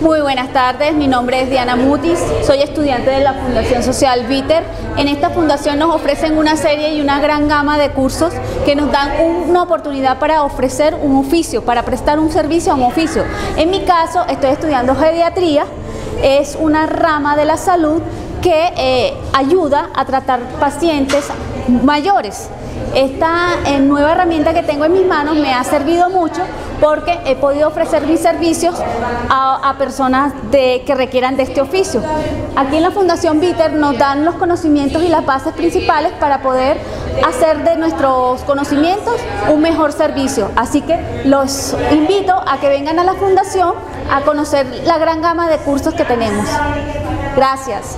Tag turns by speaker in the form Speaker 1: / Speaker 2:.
Speaker 1: Muy buenas tardes, mi nombre es Diana Mutis, soy estudiante de la Fundación Social Viter. En esta fundación nos ofrecen una serie y una gran gama de cursos que nos dan una oportunidad para ofrecer un oficio, para prestar un servicio a un oficio. En mi caso, estoy estudiando geriatría, es una rama de la salud que eh, ayuda a tratar pacientes mayores. Esta eh, nueva herramienta que tengo en mis manos me ha servido mucho porque he podido ofrecer mis servicios a, personas que requieran de este oficio. Aquí en la Fundación Viter nos dan los conocimientos y las bases principales para poder hacer de nuestros conocimientos un mejor servicio. Así que los invito a que vengan a la Fundación a conocer la gran gama de cursos que tenemos. Gracias.